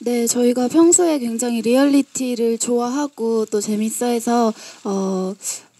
네, 저희가 평소에 굉장히 리얼리티를 좋아하고 또 재밌어해서 어,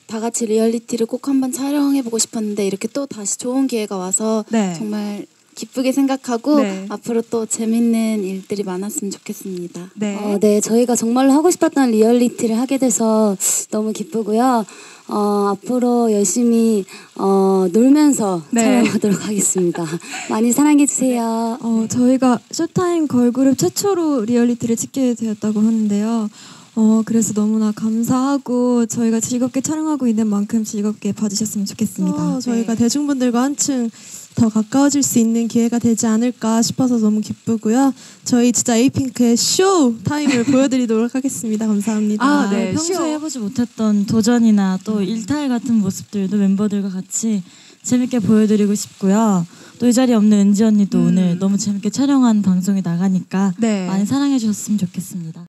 다 같이 리얼리티를 꼭 한번 촬영해보고 싶었는데 이렇게 또 다시 좋은 기회가 와서 네. 정말 기쁘게 생각하고 네. 앞으로 또 재밌는 일들이 많았으면 좋겠습니다. 네. 어, 네, 저희가 정말로 하고 싶었던 리얼리티를 하게 돼서 너무 기쁘고요. 어, 앞으로 열심히 어, 놀면서 네. 촬영하도록 하겠습니다. 많이 사랑해 주세요. 어, 저희가 쇼타임 걸그룹 최초로 리얼리티를 찍게 되었다고 하는데요. 어, 그래서 너무나 감사하고 저희가 즐겁게 촬영하고 있는 만큼 즐겁게 봐주셨으면 좋겠습니다. 어, 저희가 네. 대중분들과 한층 더 가까워질 수 있는 기회가 되지 않을까 싶어서 너무 기쁘고요. 저희 진짜 에이핑크의 쇼 타임을 보여드리도록 하겠습니다. 감사합니다. 아, 네. 평소에 쇼. 해보지 못했던 도전이나 또 일탈 같은 모습들도 멤버들과 같이 재밌게 보여드리고 싶고요. 또 이 자리에 없는 은지 언니도 음. 오늘 너무 재밌게 촬영한 방송이 나가니까 네. 많이 사랑해 주셨으면 좋겠습니다.